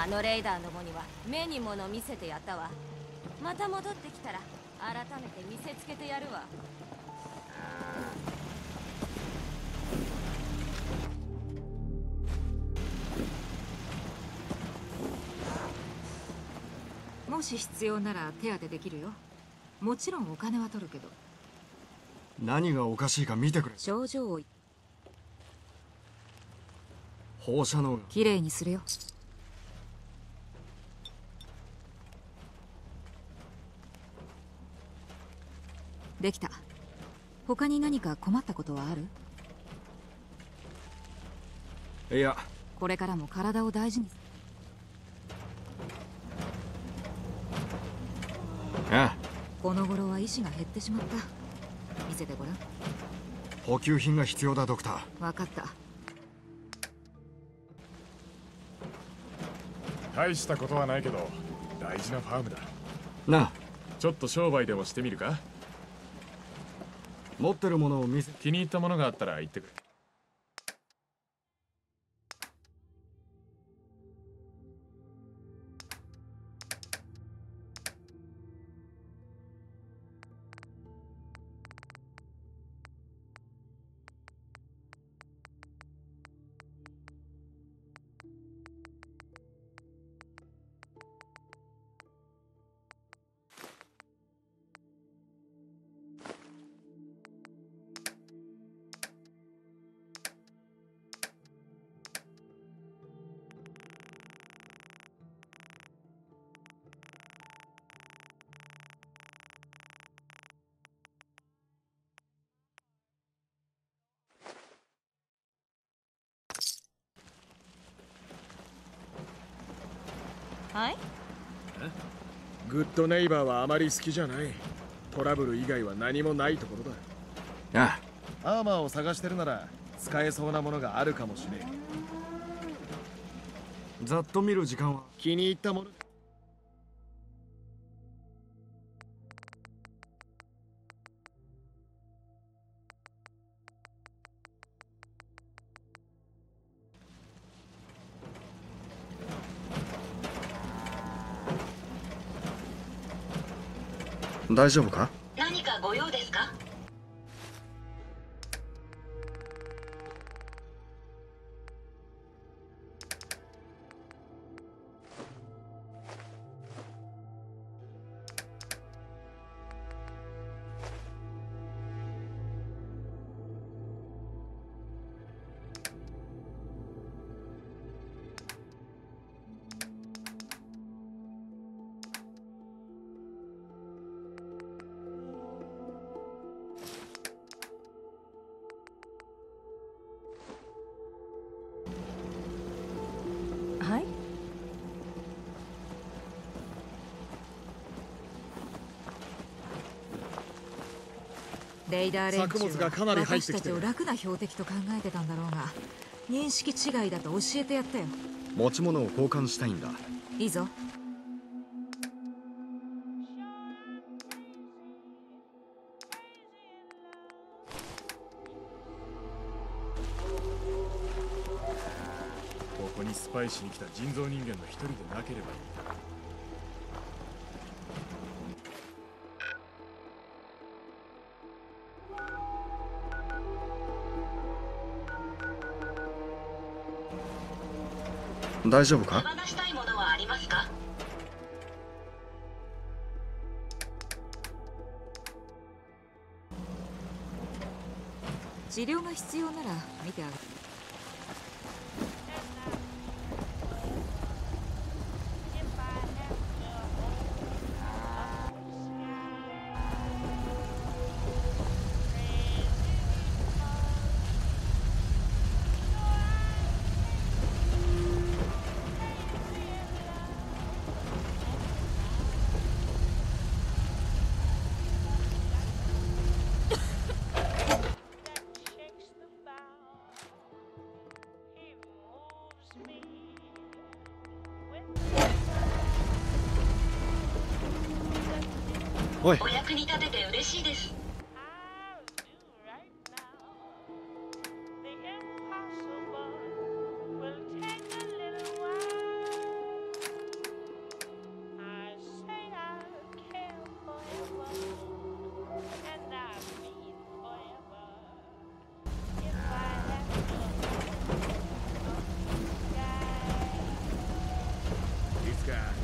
あのレイダーの子には目に物見せてやったわ。また戻ってきたら改めて見せつけてやるわ。もし必要なら手当てできるよ。もちろんお金は取るけど。何がおかしいか見てくれ。症状を。放射能が。きれいにするよできた。他に何か困ったことはある？いや。これからも体を大事に。ああ。この頃は意志が減ってしまった。見せてごらん。補給品が必要だドクター。分かった。大したことはないけど大事なファームだ。なあ。ちょっと商売でもしてみるか？持ってるものを見せ気に入ったものがあったら言ってくれ。グッドネイバーはあまり好きじゃない。トラブル以外は何もないところだ。あアーマーを探してるなら使えそうなものがあるかもしれん。ざっと見る時間は。気に入ったもの大丈夫か？何かご用ですか？レイダー連中作物がかなり入ってきてる。私たちを楽な標的と考えてたんだろうが認識違いだと教えてやったよ。持ち物を交換したいんだ。いいぞ。ここにスパイしに来た人造人間の一人でなければいい大丈夫か？手放したいものはありますか？治療が必要なら見てあげるお役に立てて嬉しいです。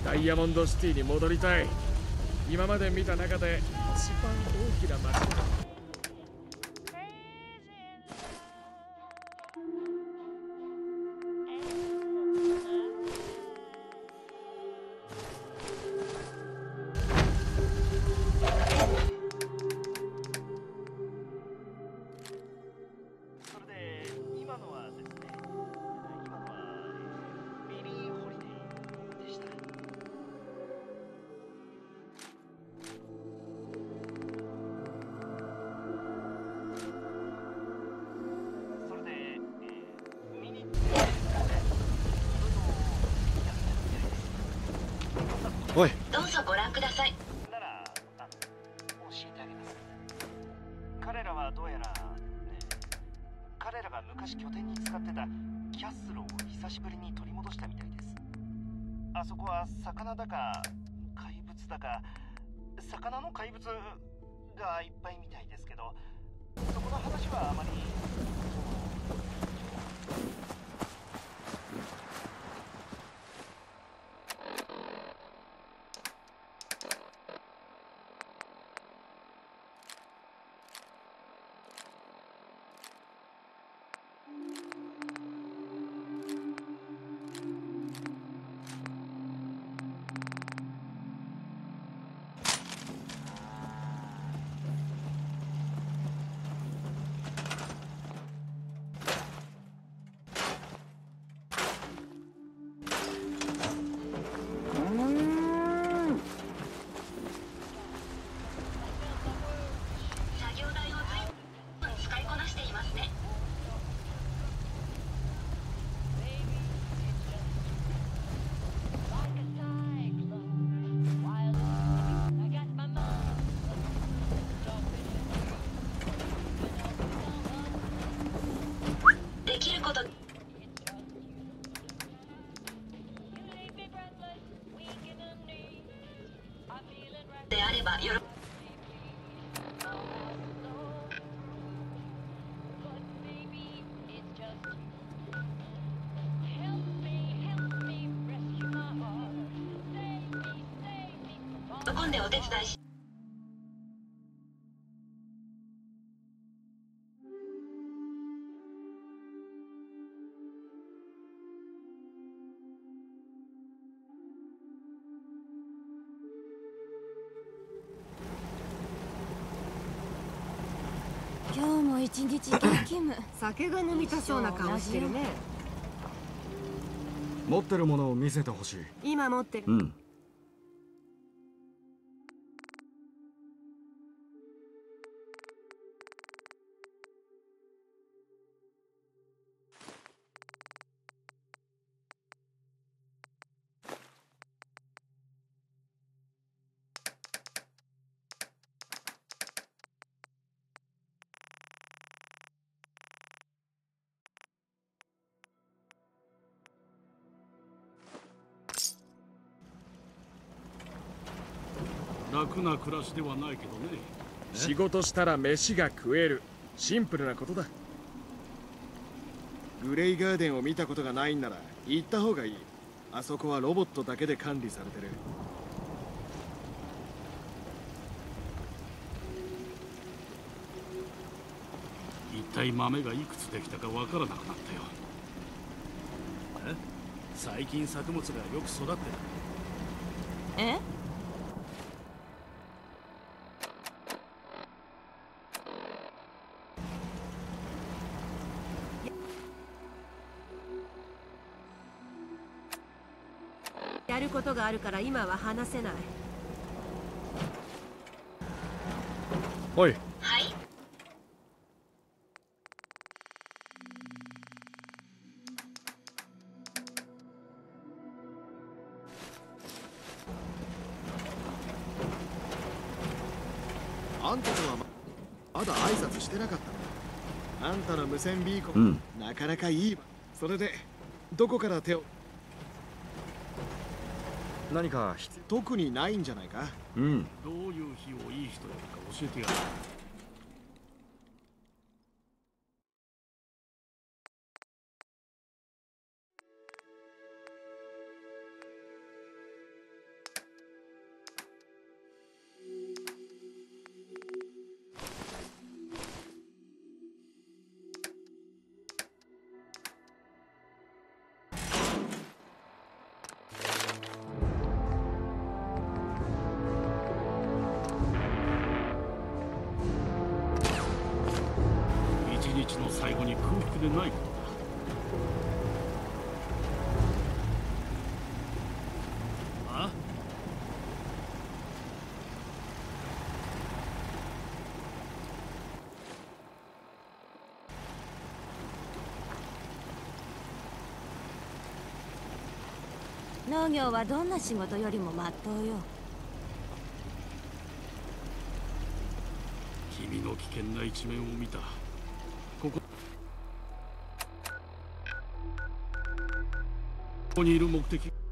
ダイヤモンドシティに戻りたい。今まで見た中で一番大きな街だ今日も一日激務酒が飲みたそうな顔してるね。持ってるものを見せてほしい。今持ってる。うん楽な暮らしではないけどね。仕事したら飯が食える。シンプルなことだ。グレイガーデンを見たことがないんなら行った方がいい。あそこはロボットだけで管理されてる。一体豆がいくつできたかわからなくなったよ。え？最近作物がよく育ってる。え？あるから今は話せない。おい。はい。あんたとはままだ挨拶してなかった。のあんたの無線ビーコン、うん。なかなかいいわ。それでどこから手を何か必特にないんじゃないか？うん。どういう日をいい人やるか教えてやる農業はどんな仕事よりもまっとうよ。君の危険な一面を見た。ここ。ここにいる目的。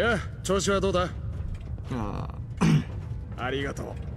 や調子はどうだ？ああ。りがとう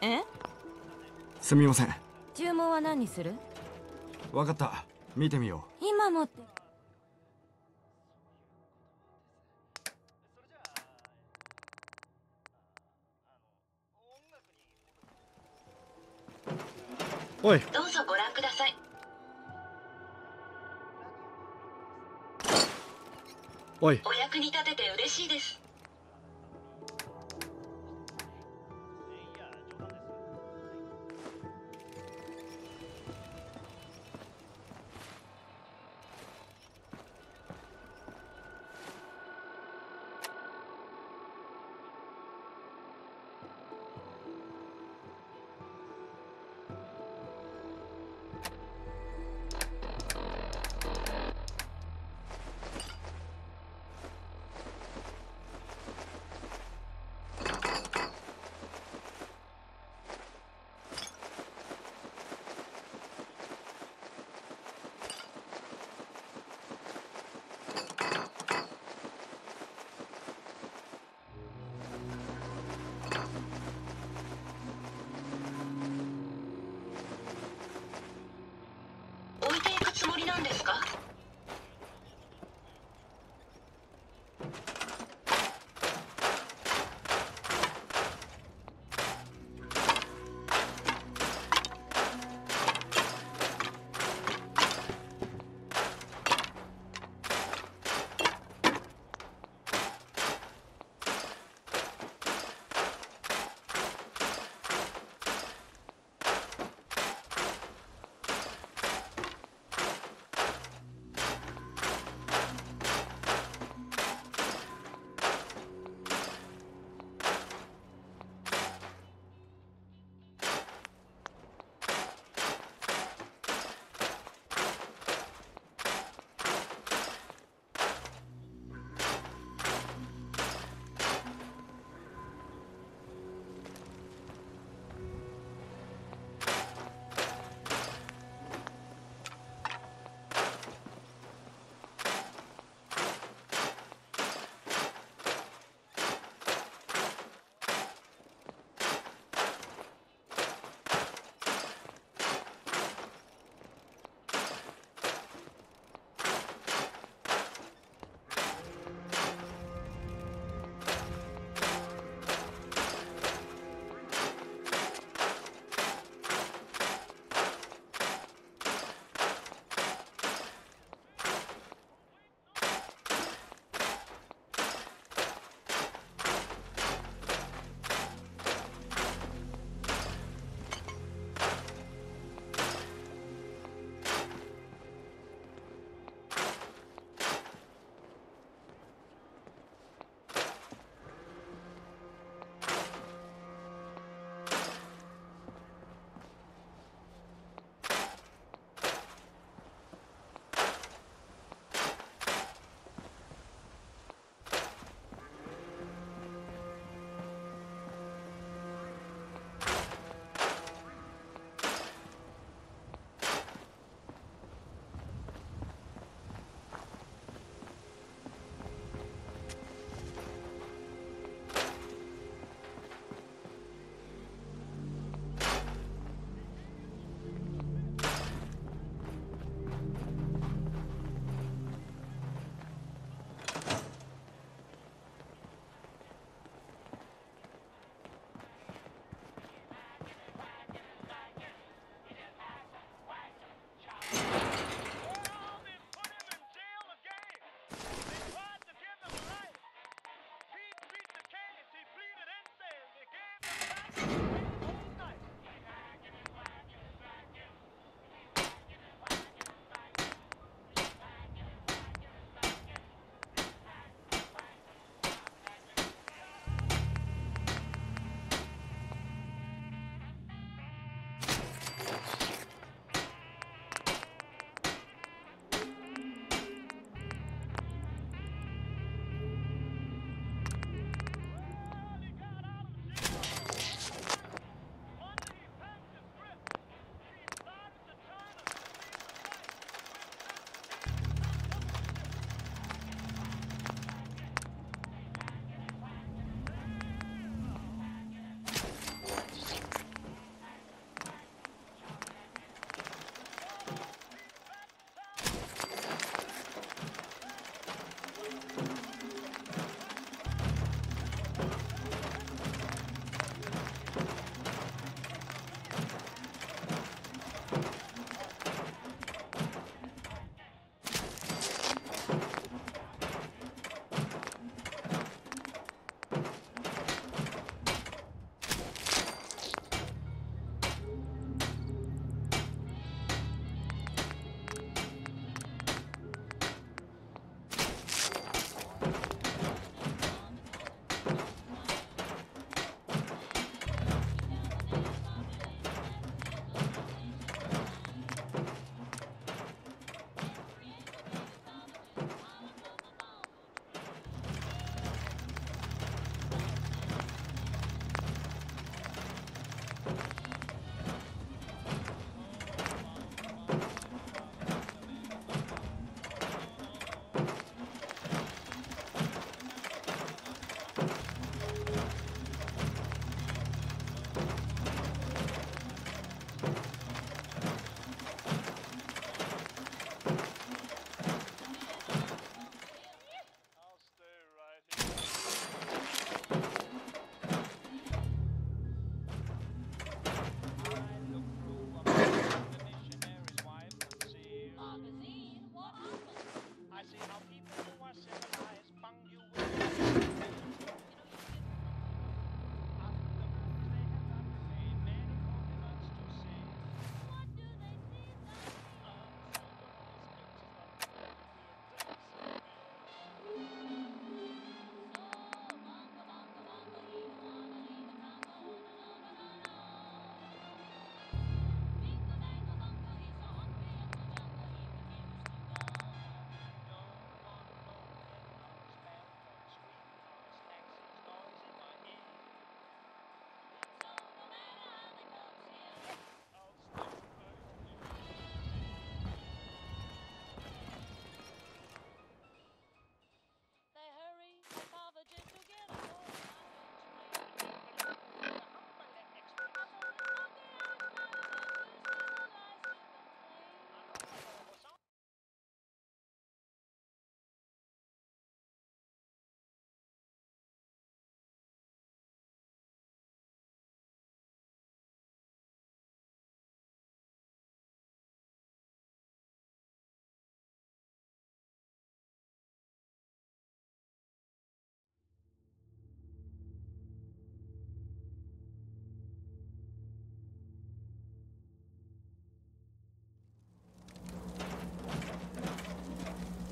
え？すみません。注文は何にする？わかった。見てみよ今持って。うおい。どうぞご覧ください。おい。お役に立てて嬉しいです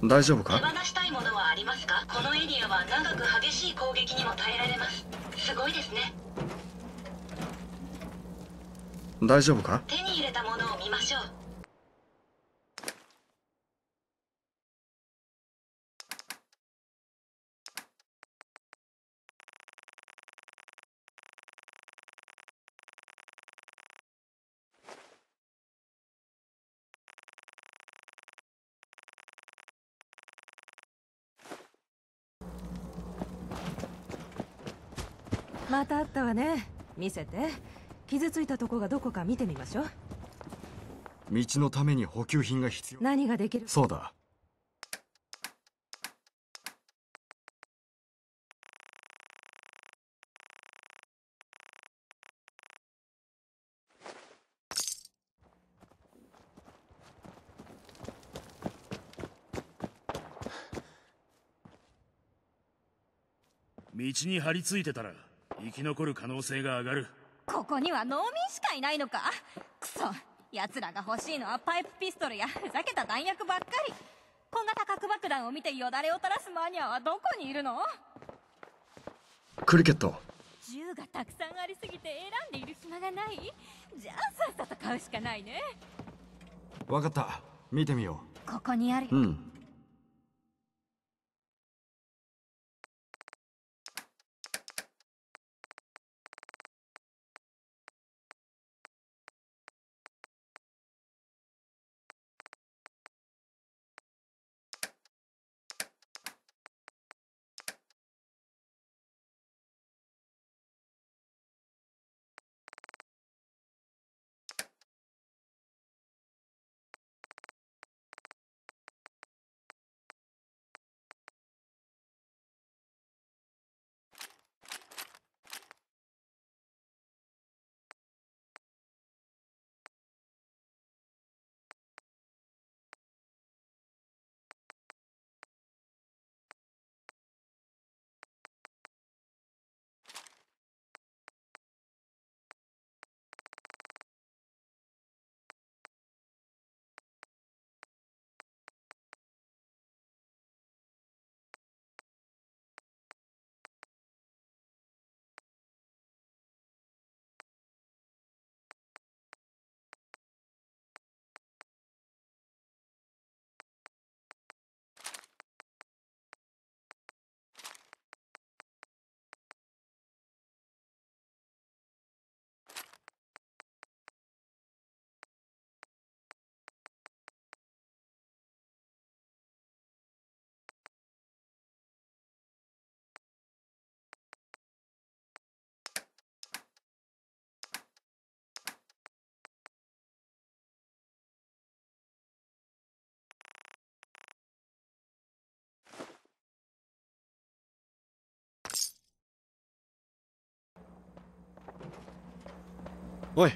大丈夫か？手放したいものはありますか？このエリアは長く激しい攻撃にも耐えられます。すごいですね。大丈夫か？手に入れたものを見ましょう見せて。傷ついたとこがどこか見てみましょう。道のために補給品が必要。何ができる？そうだ。道に張り付いてたら生き残る可能性が上がる。ここには農民しかいないのか。クソ。奴らが欲しいのはパイプピストルやふざけた弾薬ばっかり。小型核爆弾を見てよだれを垂らすマニアはどこにいるの？クリケット。銃がたくさんありすぎて選んでいる暇がない？じゃあさっさと買うしかないね。わかった。見てみよここにある。うんお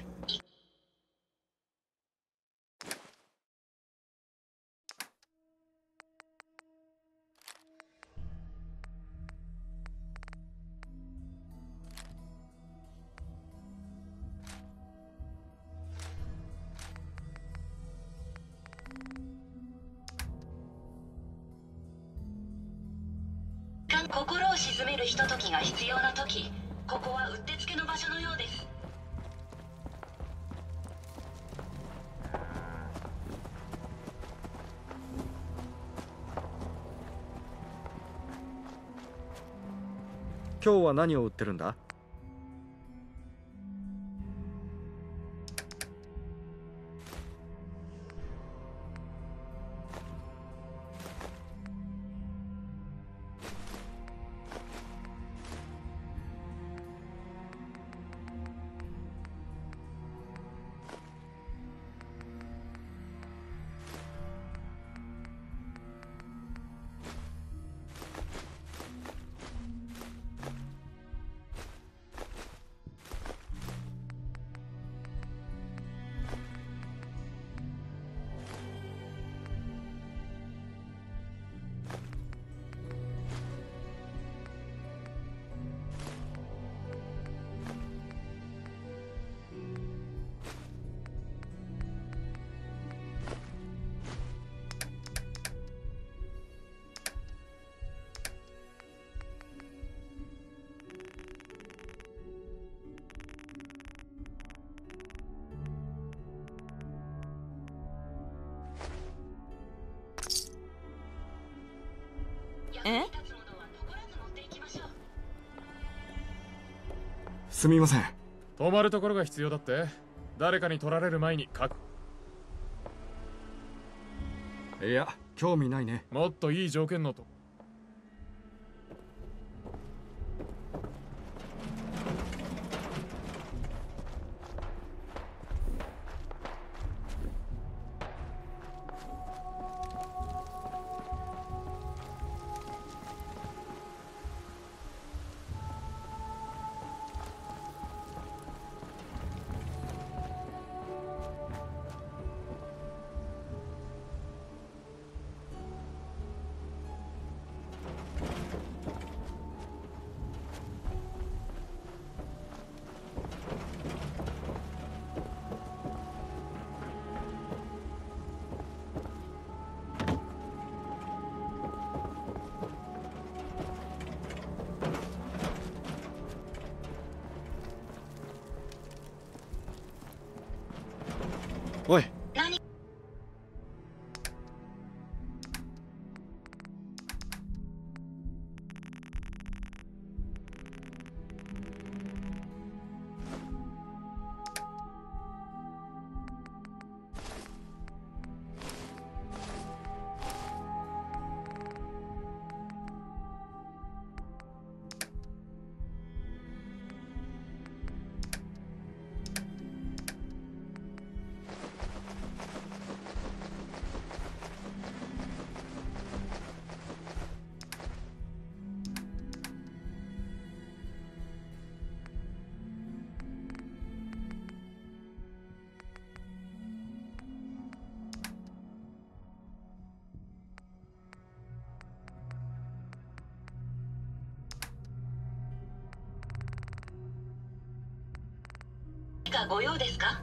今日は何を売ってるんだ？すみません。泊まるところが必要だって。誰かに取られる前に確いや興味ないね。もっといい条件のとかご用ですか？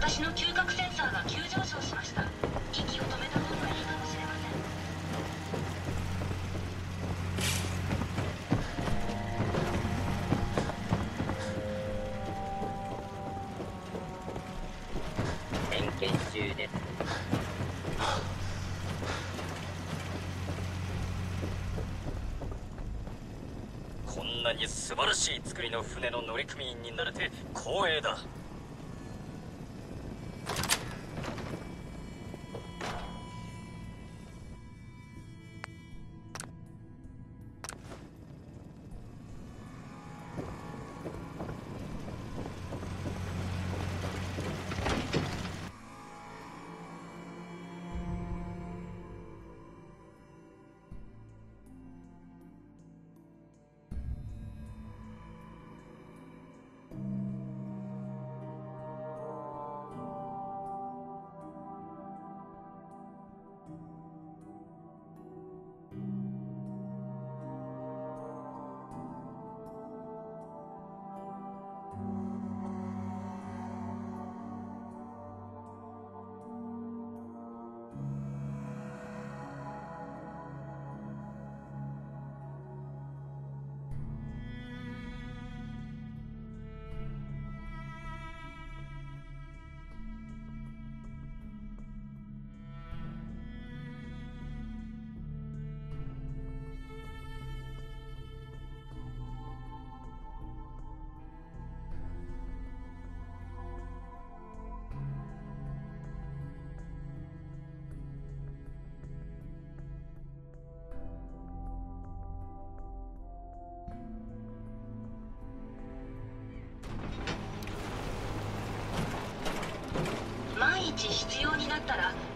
私の嗅覚センサーが急上昇しました。息を止めた方がいいかもしれません。点検中です。こんなに素晴らしい作りの船の乗組員になれて光栄だ。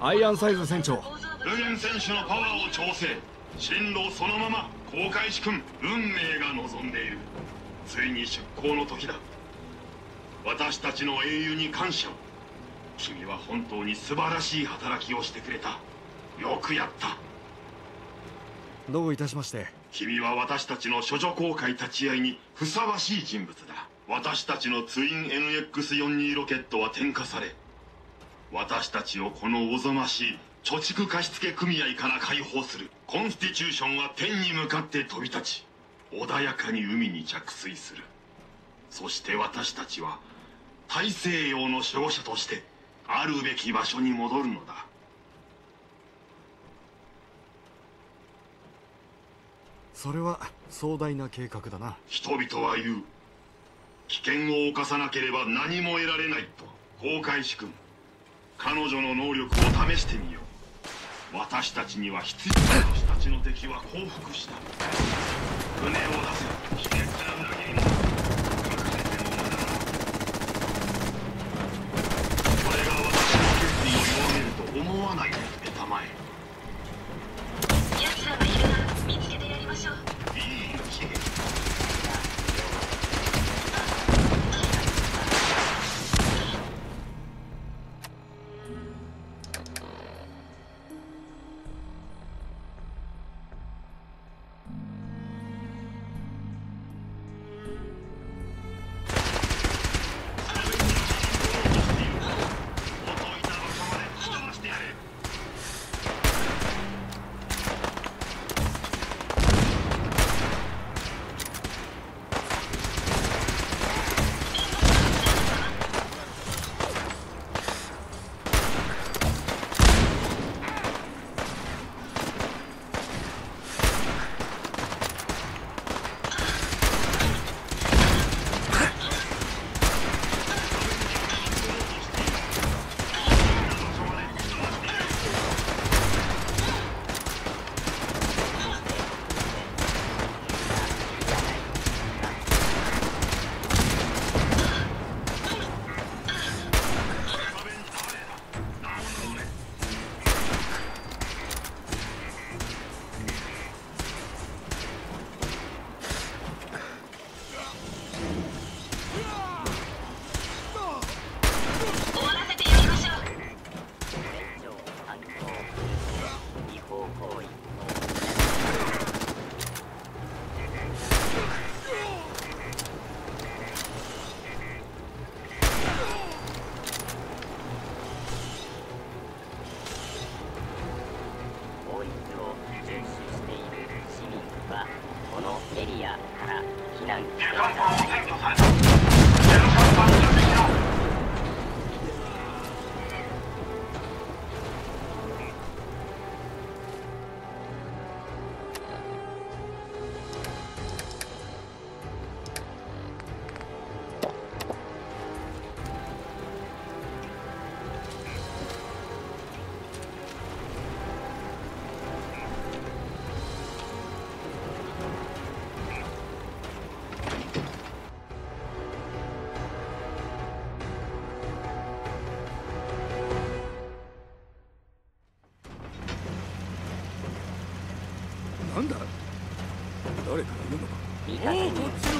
アイアンサイズ船長。ルゲン選手のパワーを調整。進路そのまま航海士君運命が望んでいる。ついに出航の時だ。私たちの英雄に感謝を。君は本当に素晴らしい働きをしてくれた。よくやった。どういたしまして。君は私たちの処女航海立ち会いにふさわしい人物だ。私たちのツイン NX42 ロケットは点火され私たちをこのおぞましい貯蓄貸付組合から解放するコンスティチューションは天に向かって飛び立ち穏やかに海に着水する。そして私たちは大西洋の守護者としてあるべき場所に戻るのだ。それは壮大な計画だな。人々は言う危険を冒さなければ何も得られないと航海士君彼女の能力を試してみよう。私たちには必要私たちの敵は降伏した。船を出せ。卑劣な裏切り者。隠れても無駄だ。これが私の決意を弱めると思わないで誰かいるのか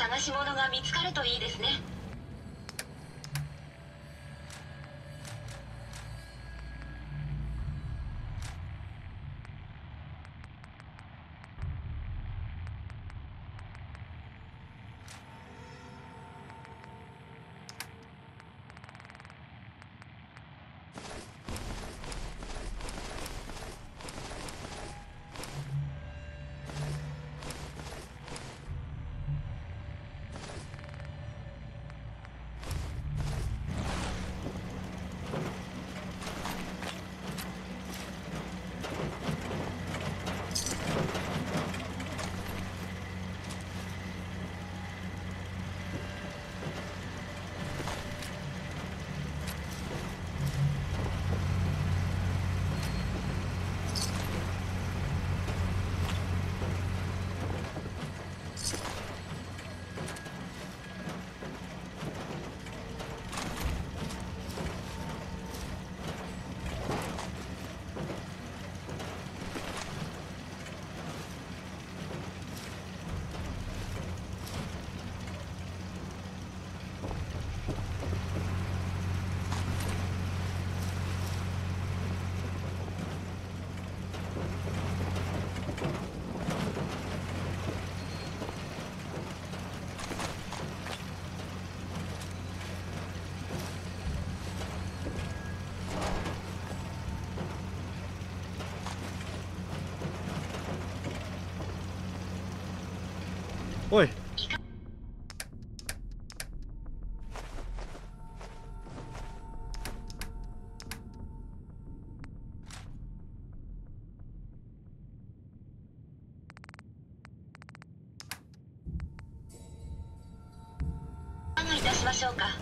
探し物が見つかるといいですね。ましょうか。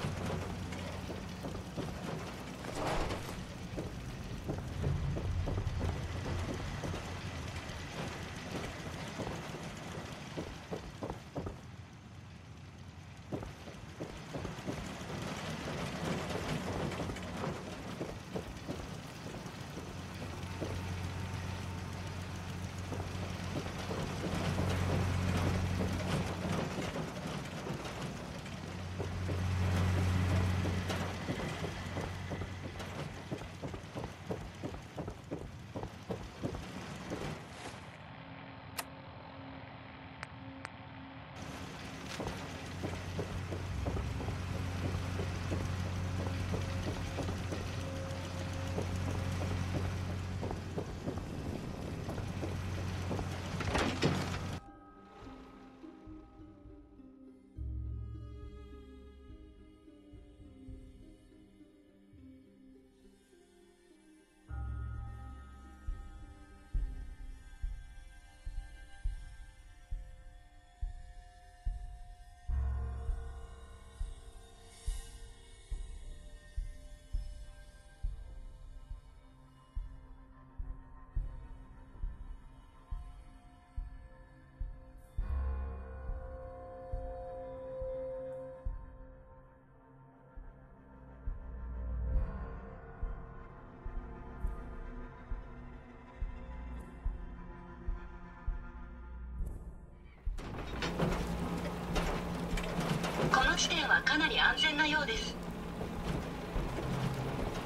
地点はかなり安全なようです。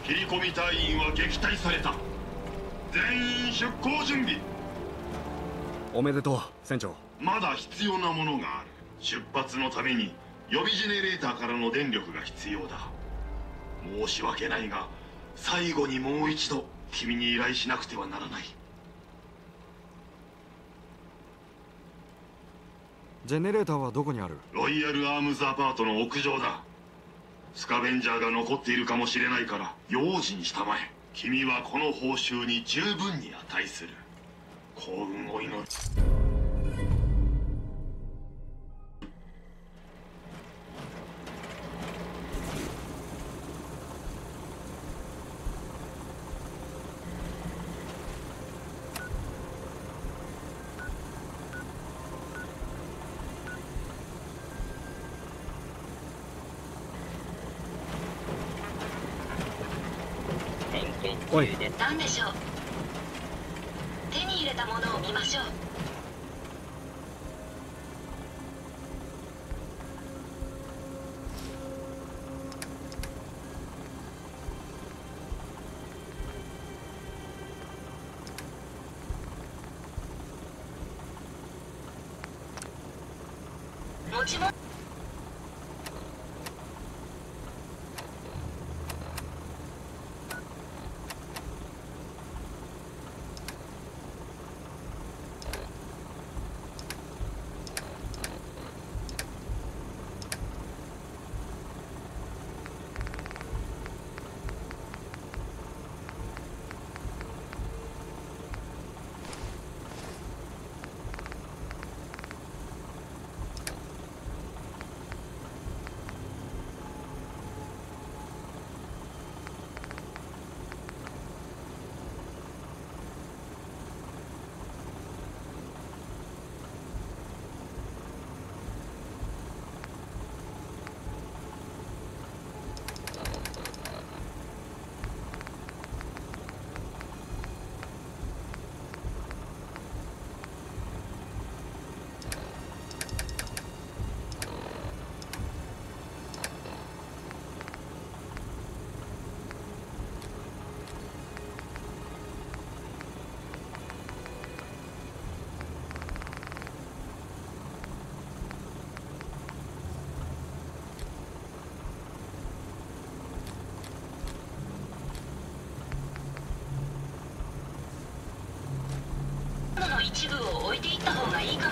切り込み隊員は撃退された。全員出航準備。おめでとう船長。まだ必要なものがある。出発のために予備ジェネレーターからの電力が必要だ。申し訳ないが最後にもう一度君に依頼しなくてはならないジェネレーターはどこにある？ロイヤルアームズアパートの屋上だ。スカベンジャーが残っているかもしれないから用心したまえ。君はこの報酬に十分に値する。幸運を祈る。何でしょう。手に入れたものを見ましょう持ち物の一部を置いていいか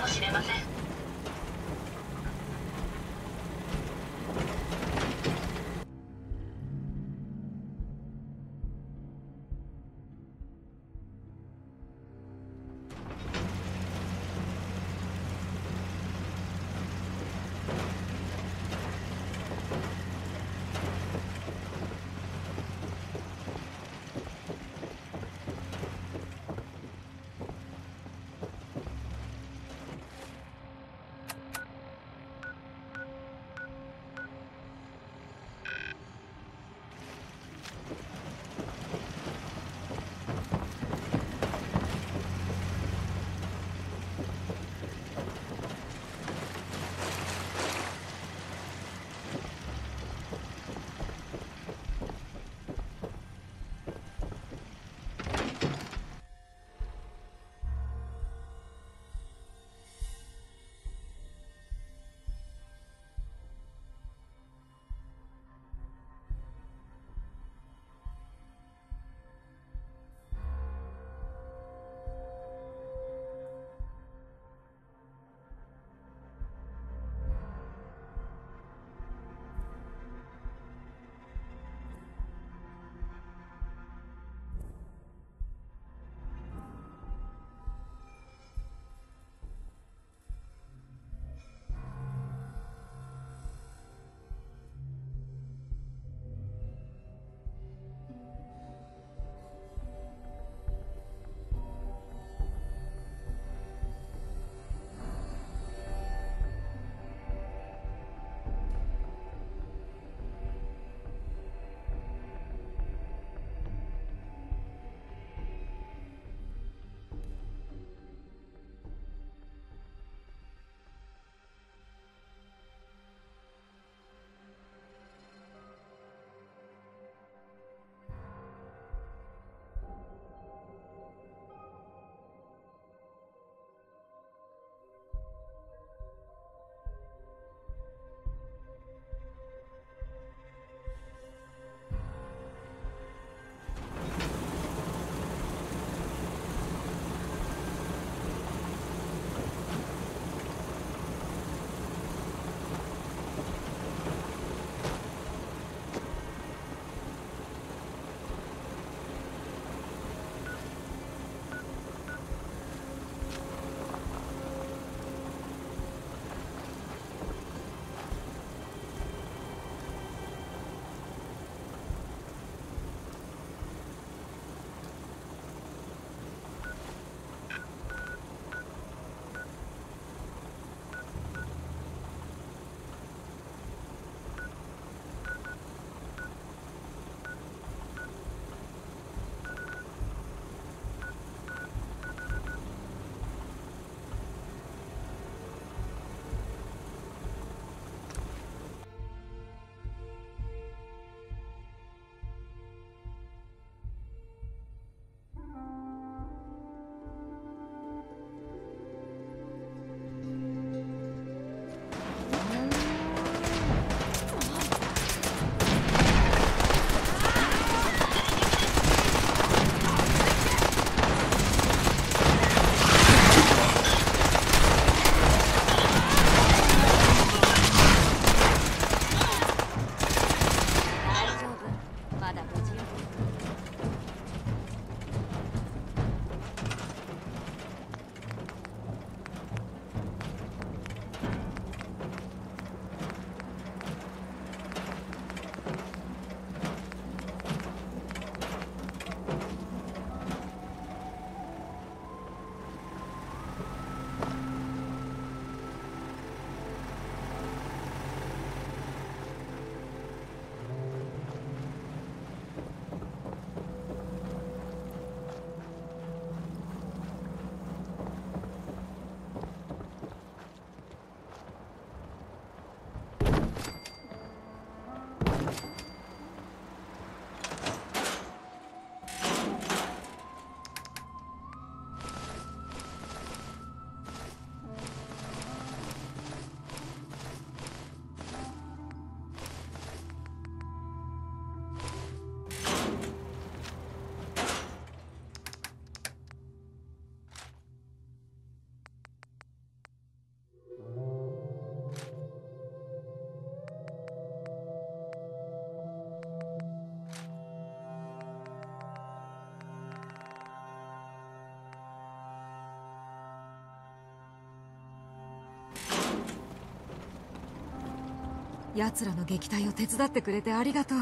奴らの撃退を手伝ってくれてありがとう。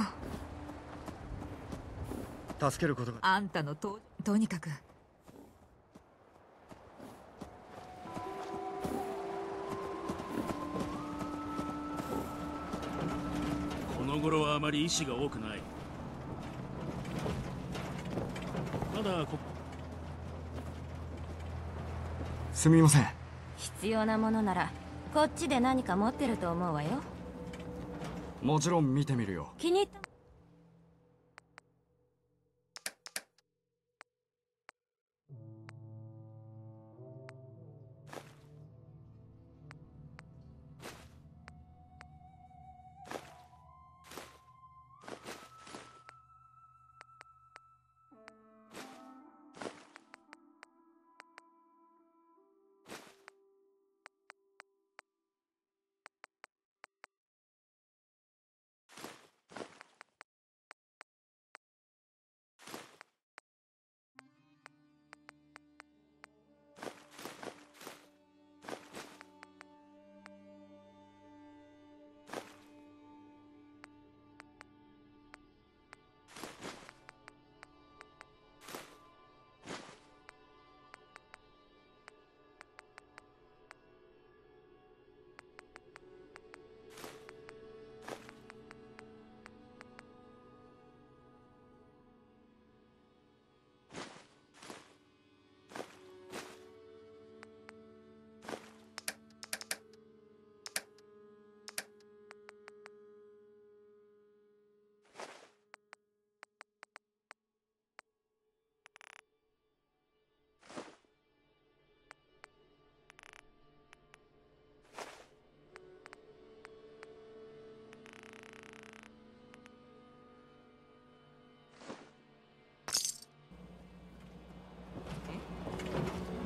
助けることが。あんたのととにかく。この頃はあまり意志が多くない。まだこすみません。必要なものならこっちで何か持ってると思うわよもちろん見てみるよ。気に入った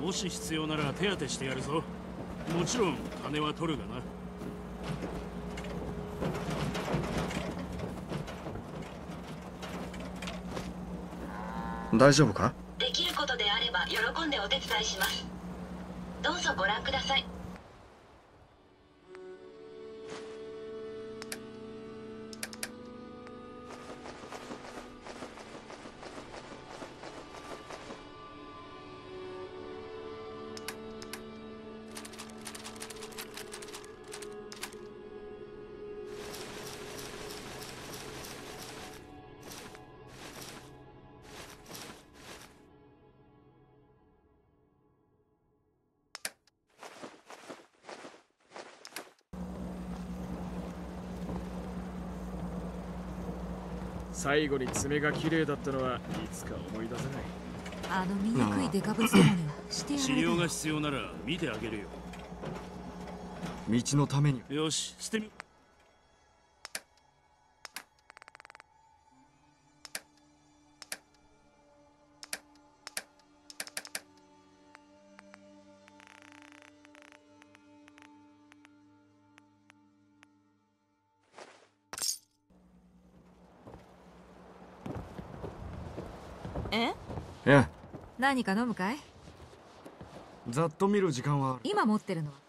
もし必要なら手当てしてやるぞ。もちろん金は取るがな。大丈夫か？できることであれば喜んでお手伝いします。どうぞご覧ください最後に爪が綺麗だったのはいつか思い出せない。あの醜いデカブツどもにはしてや治療が必要なら見てあげるよ。道のために。よし捨てみ何か飲むかい？ざっと見る時間は今持ってるのは？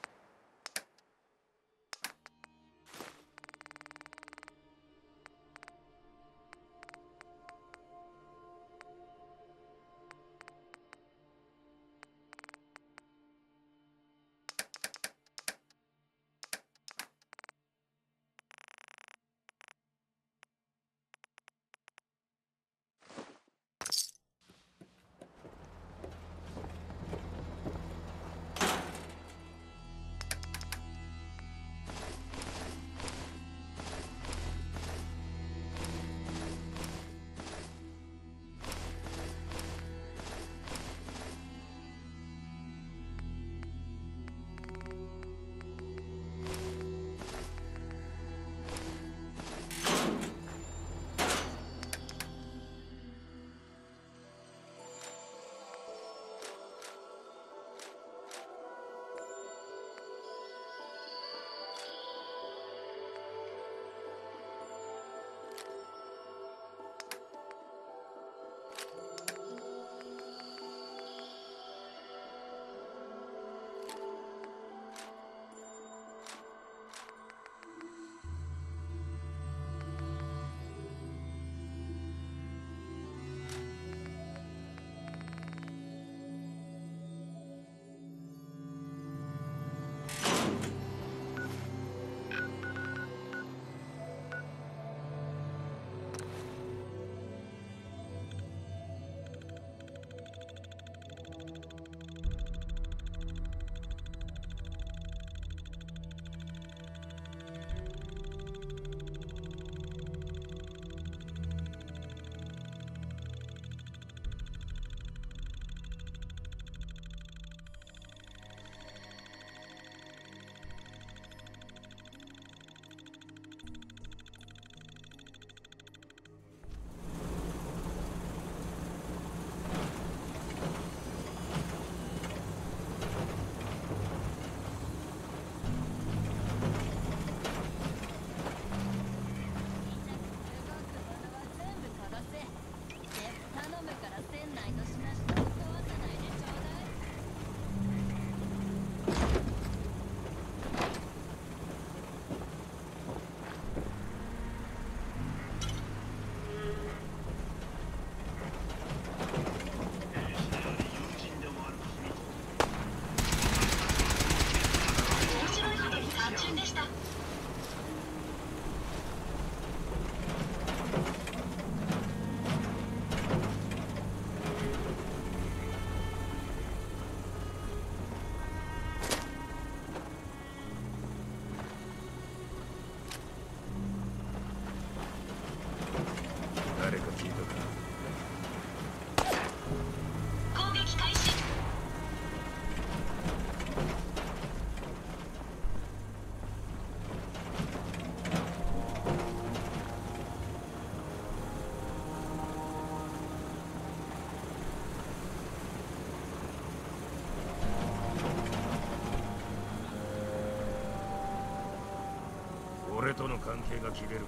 関係が切れる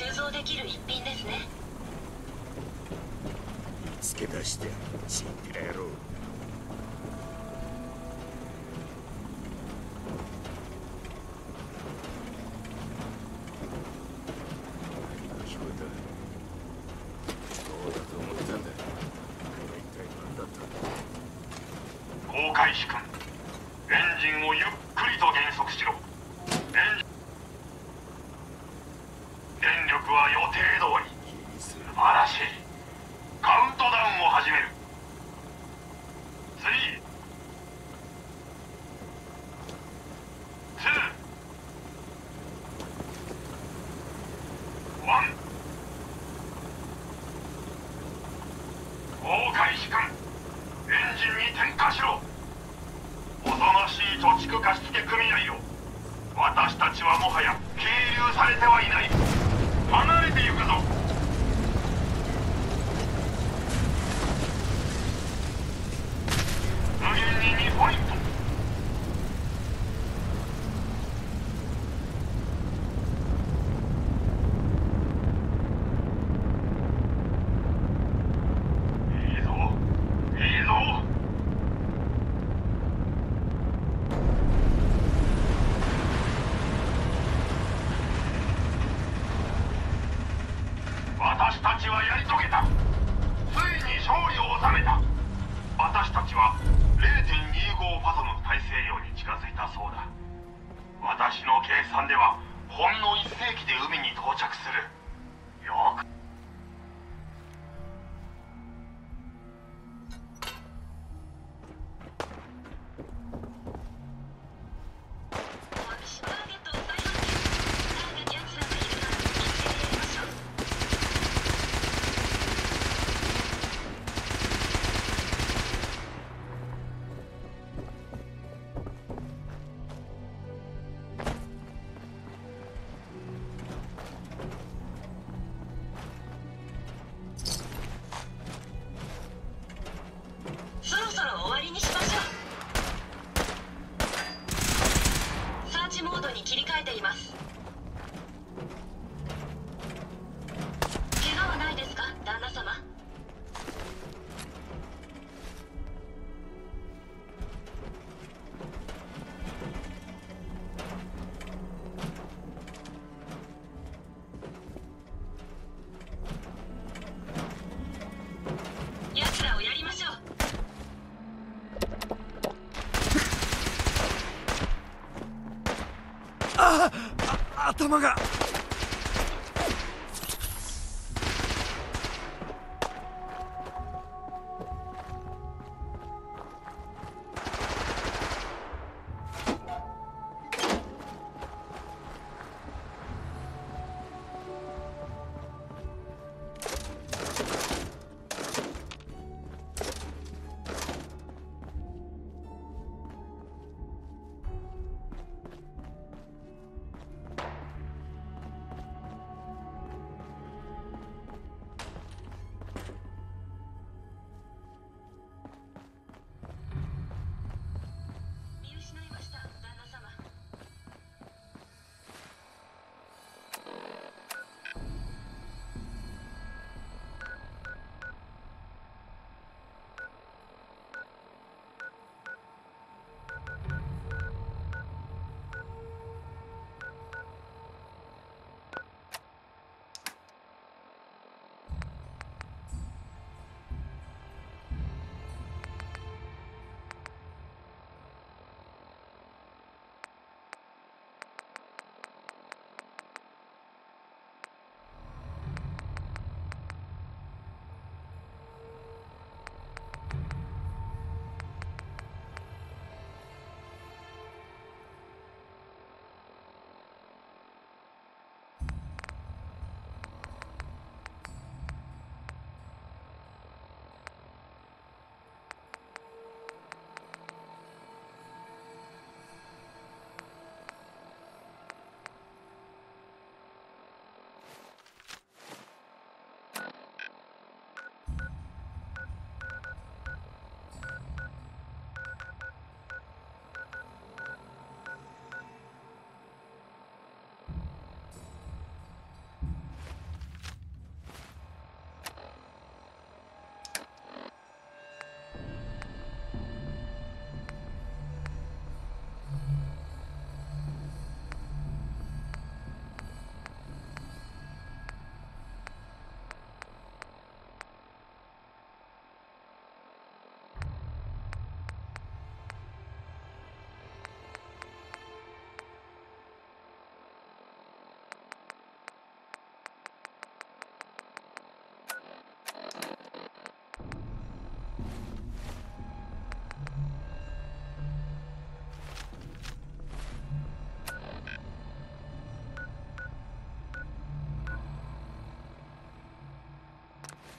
収蔵できる一品ですね。付け出してチんピラ3ではほんの1世紀で海に到着する。